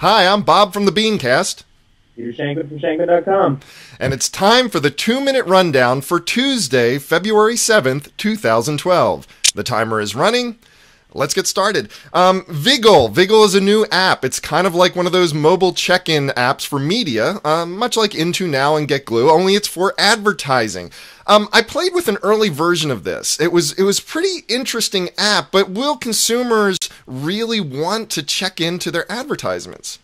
Hi, I'm Bob from the Beancast. Peter Shankman from Shankman.com. And it's time for the two minute rundown for Tuesday, February 7th, 2012. The timer is running. Let's get started. Um, Viggle. Viggle is a new app. It's kind of like one of those mobile check-in apps for media, um, much like Into Now and GetGlue, only it's for advertising. Um, I played with an early version of this. It was it was pretty interesting app, but will consumers really want to check into their advertisements?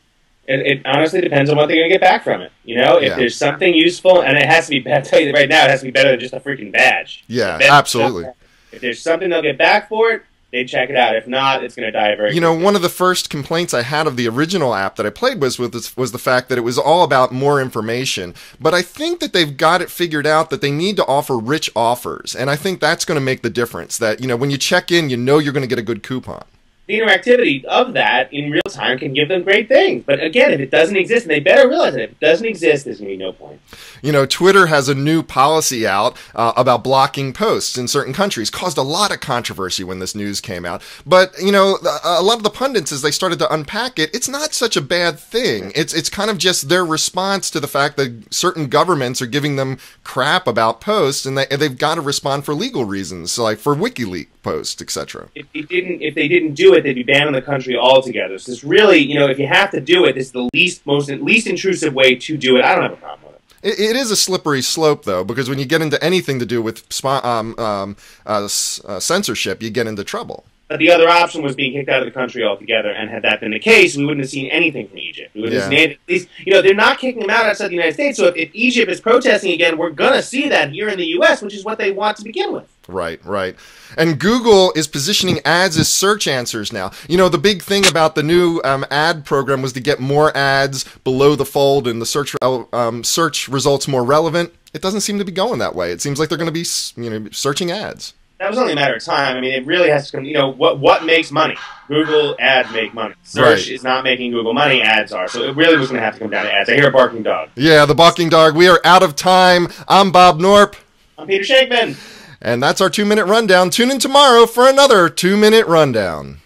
It, it honestly depends on what they're going to get back from it. You know, if Yeah. there's something useful, and it has to be. I tell you right now, it has to be better than just a freaking badge. Yeah, If absolutely. If there's something they'll get back for it, they check it out. If not, it's going to die very. You know, quickly. one of the first complaints I had of the original app that I played was with this, was the fact that it was all about more information. But I think that they've got it figured out that they need to offer rich offers, and I think that's going to make the difference. That you know, when you check in, you know you're going to get a good coupon. The interactivity of that in real time can give them great things. But again, if it doesn't exist, and they better realize that if it doesn't exist, there's going to be no point. You know, Twitter has a new policy out uh, about blocking posts in certain countries. Caused a lot of controversy when this news came out. But you know, a lot of the pundits, as they started to unpack it, it's not such a bad thing. It's it's kind of just their response to the fact that certain governments are giving them crap about posts, and they they've got to respond for legal reasons, so like for WikiLeaks posts, etc. If it didn't, if they didn't do it, they'd be banned in the country altogether. So it's really, you know, if you have to do it, this is the least, most, least intrusive way to do it. I don't have a problem with it. It, is a slippery slope, though, because when you get into anything to do with um, um, uh, uh, censorship, you get into trouble. But the other option was being kicked out of the country altogether, and had that been the case, we wouldn't have seen anything from Egypt. We wouldn't have Yeah. seen. At least, you know, they're not kicking them out outside the United States. So if, if Egypt is protesting again, we're gonna see that here in the U.S., which is what they want to begin with. Right, right. And Google is positioning ads as search answers now. You know, the big thing about the new um, ad program was to get more ads below the fold and the search um, search results more relevant. It doesn't seem to be going that way. It seems like they're going to be, you know, searching ads. That was only a matter of time. I mean, it really has to come. You know, what what makes money? Google ads make money. Search Right. is not making Google money. Ads are. So it really was going to have to come down to ads. I hear a barking dog. Yeah, the barking dog. We are out of time. I'm Bob Knorpp, I'm Peter Shankman. And that's our two minute rundown. Tune in tomorrow for another two minute rundown.